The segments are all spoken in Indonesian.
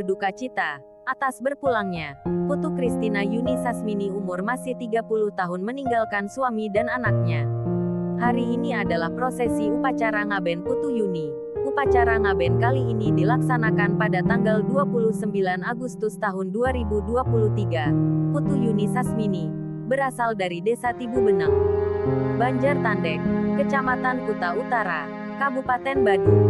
berduka cita atas berpulangnya. Putu Kristina Yuni Sasmini umur masih 30 tahun meninggalkan suami dan anaknya. Hari ini adalah prosesi upacara Ngaben Putu Yuni. Upacara Ngaben kali ini dilaksanakan pada tanggal 29 Agustus tahun 2023. Putu Yuni Sasmini berasal dari Desa Tibu Benang, Banjar Tandek, Kecamatan Kuta Utara, Kabupaten Badung,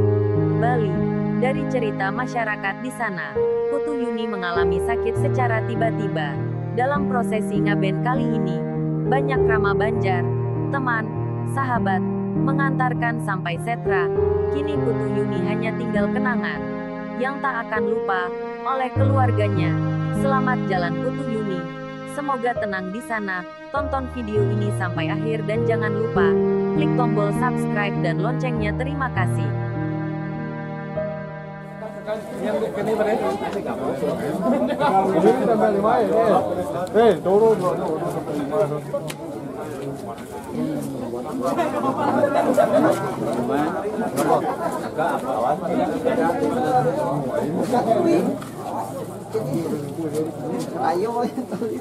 Bali. Dari cerita masyarakat di sana, Putu Yuni mengalami sakit secara tiba-tiba. Dalam prosesi ngaben kali ini, banyak Rama Banjar, teman, sahabat, mengantarkan sampai setra. Kini Putu Yuni hanya tinggal kenangan yang tak akan lupa oleh keluarganya. Selamat jalan Putu Yuni. Semoga tenang di sana. Tonton video ini sampai akhir dan jangan lupa klik tombol subscribe dan loncengnya. Terima kasih ini. doğru oldu. Ayo, entonces.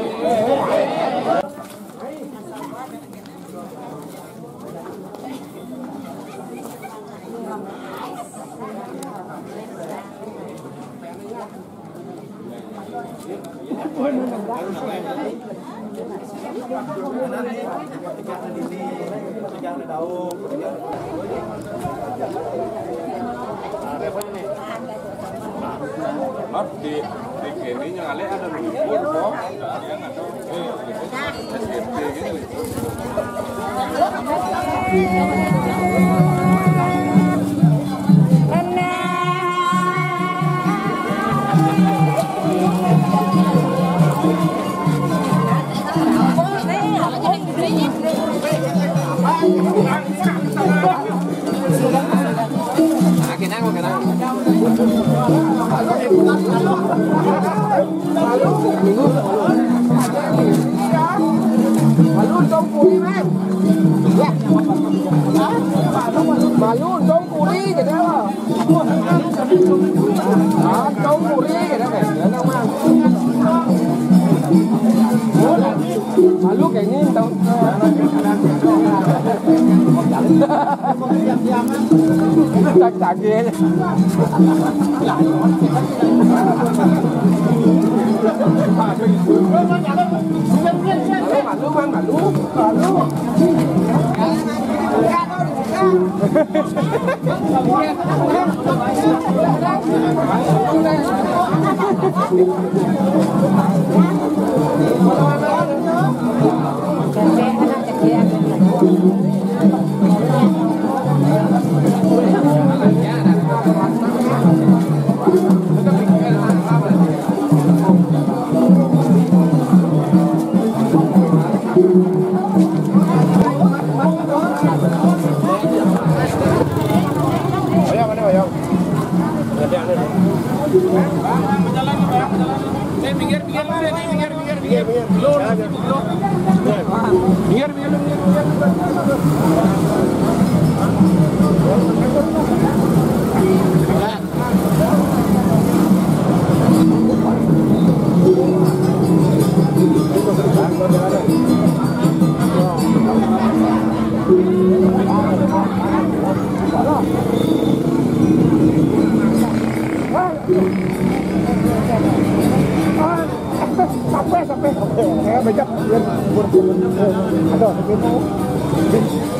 di di kini yang ale ada libur kok dia nggak tahu eh SMP gitu mà luôn trông cụ đi kìa đó đó trông cụ đi kìa đó kìa nhớ không ăn mà lúc cái nhìn tao Chắc chắn ghê đấy Mà lúc ăn mà lúc Mà lúc Hãy subscribe cho kênh Ghiền Mì Gõ Để không bỏ lỡ những video hấp dẫn makeup. Ada, ada.